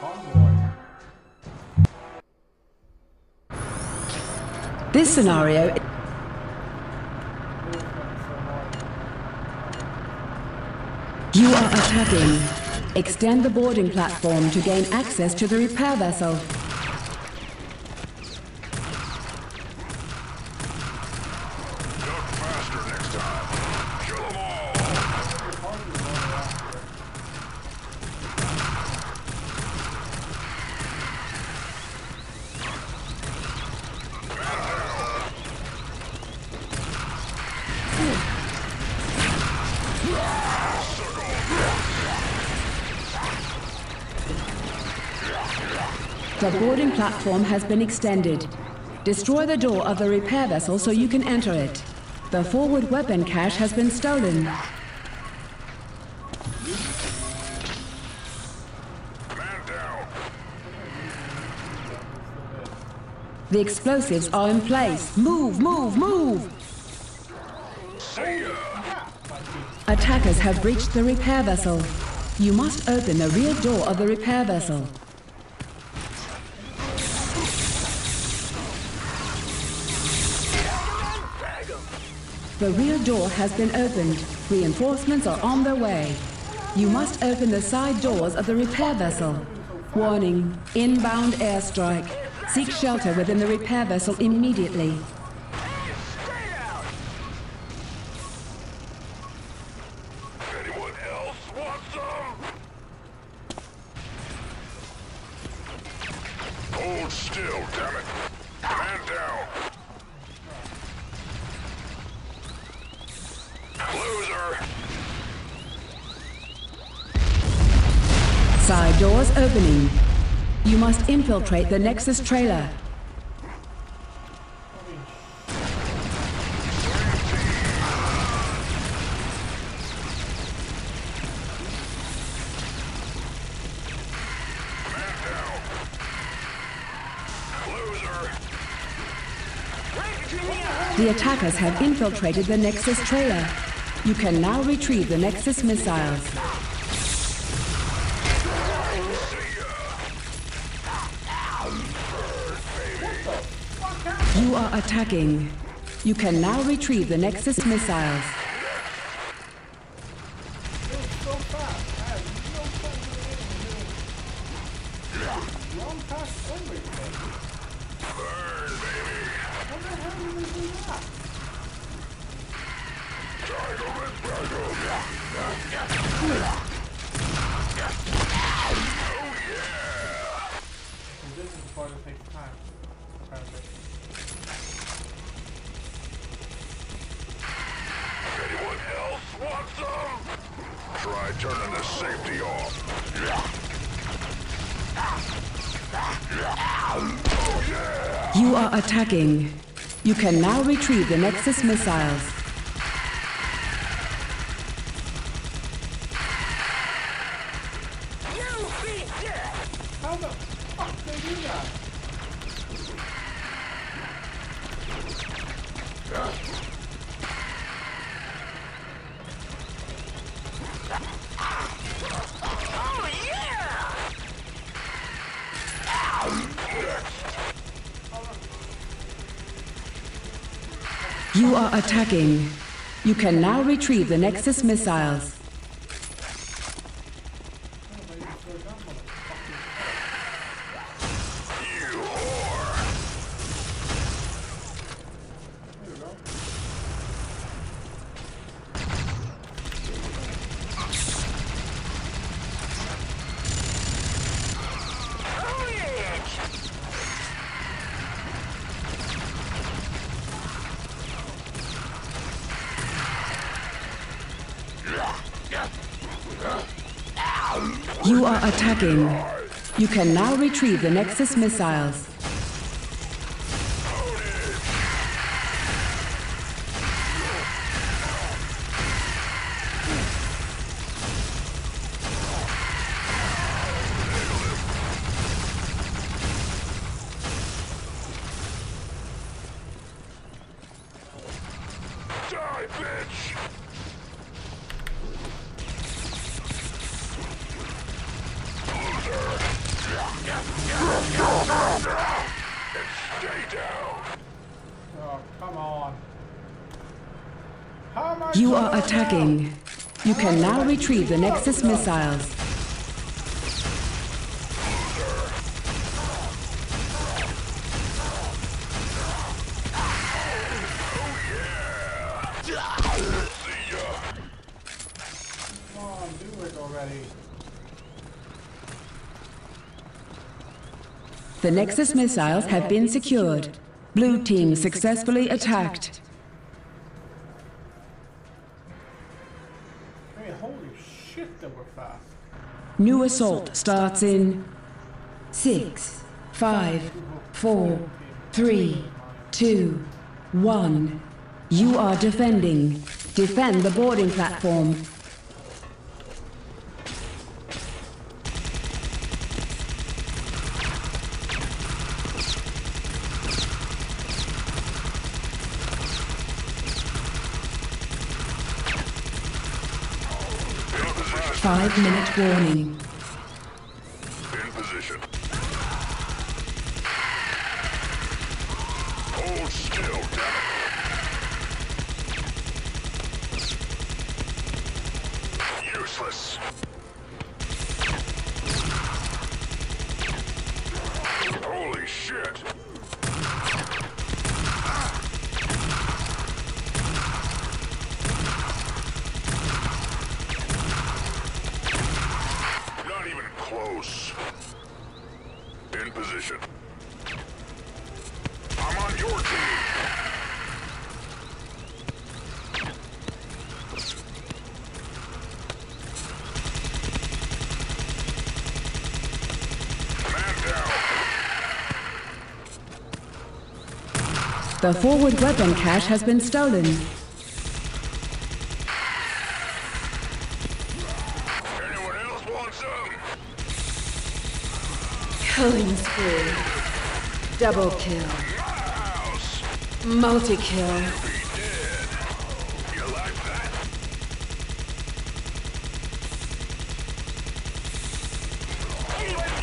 convoy. This scenario You are attacking. Extend the boarding platform to gain access to the repair vessel. Duck faster next time. Kill 'em all. The boarding platform has been extended. Destroy the door of the repair vessel so you can enter it. The forward weapon cache has been stolen. The explosives are in place. Move, move, move! Attackers have breached the repair vessel. You must open the rear door of the repair vessel. The rear door has been opened. Reinforcements are on their way. You must open the side doors of the repair vessel. Warning, inbound airstrike. Seek shelter within the repair vessel immediately. Hold still, damn it. Doors opening. You must infiltrate the Nexus trailer. The attackers have infiltrated the Nexus trailer. You can now retrieve the Nexus missiles. You are attacking. You can now retrieve the Nexus missiles. Fast. Try turning the safety off. You are attacking. You can now retrieve the Nexus missiles. How the fuck they do that? You are attacking. You can now retrieve the Nexus missiles. You are attacking. You can now retrieve the Nexus missiles. You are attacking. You can now retrieve the Nexus missiles. The Nexus missiles have been secured. Blue team successfully attacked. Hey, holy shit, that we're fast. New assault starts in six, five, four, three, two, one. You are defending. Defend the boarding platform. Five minute warning. In position. Hold still, damn it. Useless. Holy shit. Not even close. In position. I'm on your team. Man down. The forward weapon cache has been stolen. Anyone else want some? Killing spree. Double kill. Multi-kill. Double Multi kill. Be dead. You like that?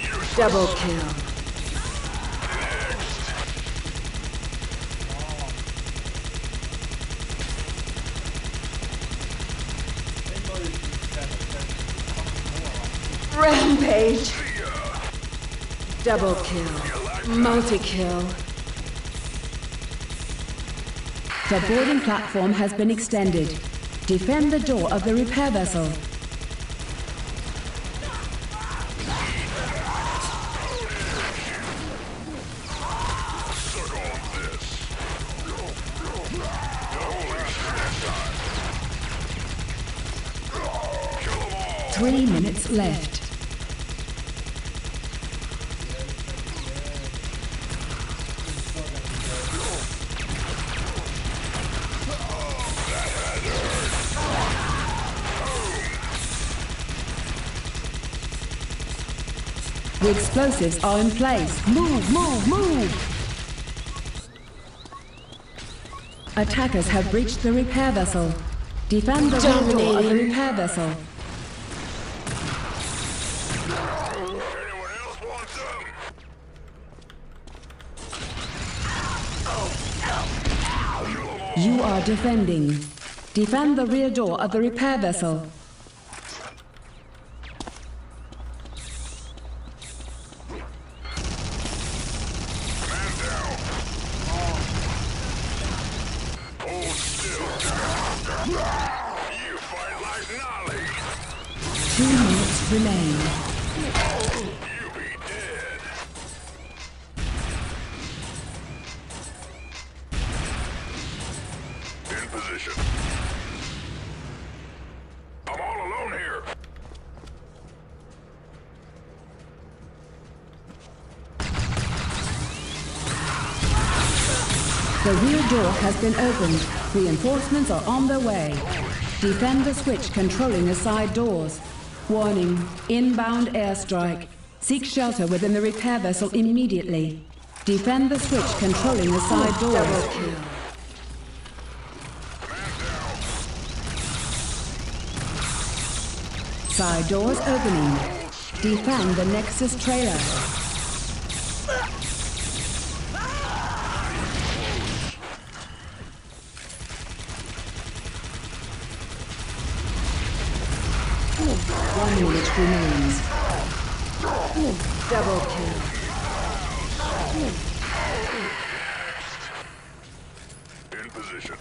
Useless. Double kill. Next. Anybody can stand a chance to fucking more. Rampage. See ya. Double kill. Multi kill. The boarding platform has been extended. Defend the door of the repair vessel. Three minutes left. The explosives are in place. Move, move, move! Attackers have breached the repair vessel. Defend the door of the repair vessel. You are defending. Defend the rear door of the repair vessel. Man down. Hold still. You fight like Nali. Two minutes remain. You be dead. In position. I'm all alone here. The rear door has been opened. Reinforcements are on their way. Defend the switch controlling the side doors. Warning, inbound airstrike. Seek shelter within the repair vessel immediately. Defend the switch controlling the side doors. Side doors opening. Defend the Nexus trailer. One minute remains. Double kill. In position.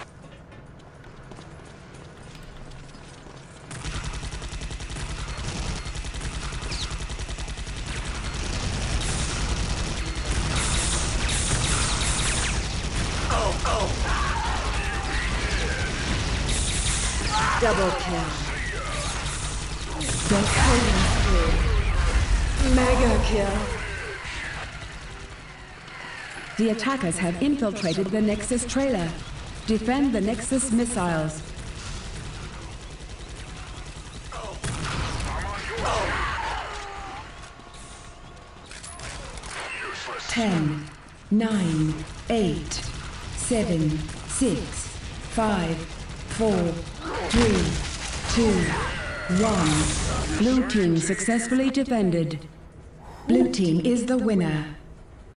Double kill. Mega kill. The attackers have infiltrated the Nexus trailer. Defend the Nexus missiles. Ten, nine, eight, seven, six, five, four, three, two, one. Blue team successfully defended. Blue team is the winner.